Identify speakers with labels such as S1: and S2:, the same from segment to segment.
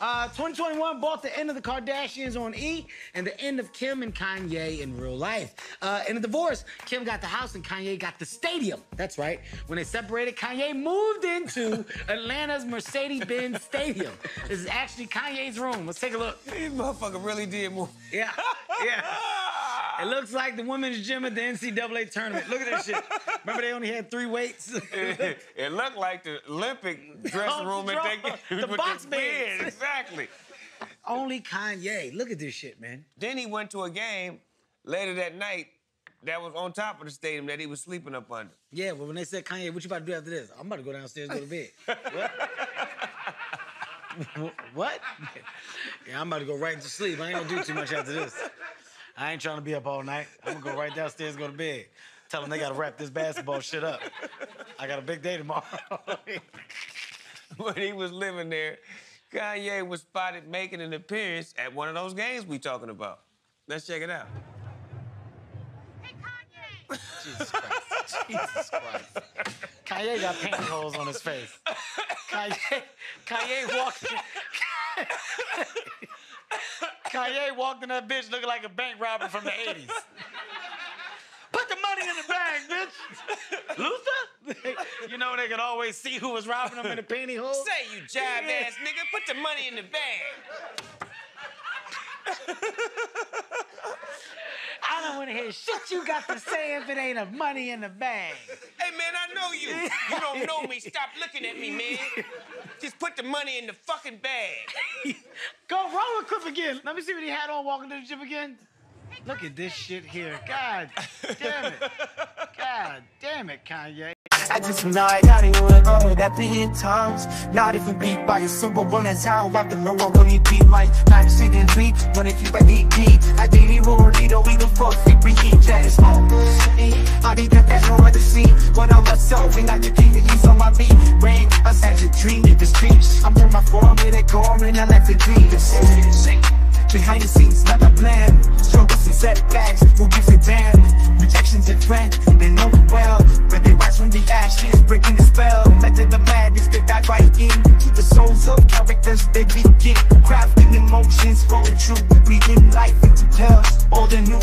S1: Uh, 2021 brought the end of the Kardashians on E and the end of Kim and Kanye in real life. Uh, in a divorce, Kim got the house and Kanye got the stadium. That's right. When they separated, Kanye moved into Atlanta's Mercedes-Benz Stadium. This is actually Kanye's room. Let's take a look.
S2: These motherfucker really did move.
S1: Yeah, yeah. It looks like the women's gym at the NCAA tournament. Look at this shit. Remember they only had three weights?
S2: it, it looked like the Olympic dressing oh, room at
S1: the, the box
S2: bed. Exactly.
S1: Only Kanye. Look at this shit, man.
S2: Then he went to a game later that night that was on top of the stadium that he was sleeping up under.
S1: Yeah, but when they said Kanye, what you about to do after this? I'm about to go downstairs and go to bed. what? what? Yeah, I'm about to go right to sleep. I ain't gonna do too much after this. I ain't trying to be up all night. I'm gonna go right downstairs, go to bed. Tell them they gotta wrap this basketball shit up. I got a big day tomorrow.
S2: when he was living there, Kanye was spotted making an appearance at one of those games we talking about. Let's check it out.
S3: Hey, Kanye!
S1: Jesus Christ. Jesus Christ. Kanye got pantyhose on his face. Kanye, Kanye walked. Kanye walked in that bitch looking like a bank robber from the 80s. Put the money in the bag, bitch. Luther? you know they could always see who was robbing them in the pantyhose.
S2: Say you jive ass nigga, put the money in the bag.
S1: I don't want to hear shit you got to say if it ain't a money in the bag.
S2: Hey man, I know you. You don't know me. Stop looking at me, man. Just put the money in the fucking bag.
S1: Go roll a clip again. Let me see what he had on walking to the gym again. Look at this shit here. God damn it. God damn it, Kanye.
S4: I just night, I didn't wanna go that big times. Not if we beat by a super one that's how I the low when you beat like I'm sitting three, when if you by me. I didn't the ease on my feet. Rain, I had a dream in the streets. I'm on my form in a car and I left a dream. Behind the scenes, not a plan. Struggles and setbacks, who gives a damn? Rejections and friends, they know me well. But they rise from the ashes, breaking the spell. Let the madness that dive right in. To the souls of characters they begin. Crafting emotions, flowing true. Breathing life into tales, all the new.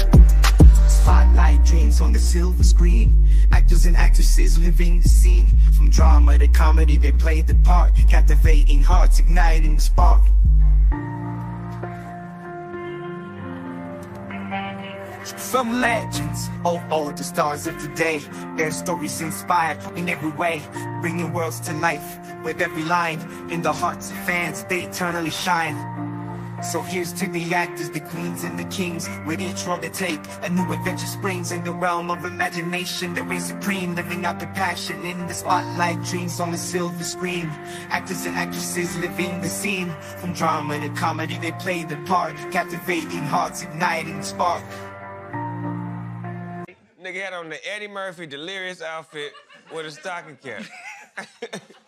S4: Spotlight dreams on the silver screen. Actors and actresses living the scene. From drama to comedy, they play the part. Captivating hearts, igniting the spark. From legends, oh, all the stars of today Their stories inspired in every way Bringing worlds to life with every line In the hearts of fans, they eternally shine So here's to the actors, the queens and the kings. With each role they take, a new adventure springs In the realm of imagination, they reign supreme Living out their passion in the spotlight. Dreams on the silver screen. Actors and actresses living the scene. From drama to comedy, they play the part Captivating hearts, igniting spark.
S2: Nigga had on the Eddie Murphy delirious outfit with a stocking cap.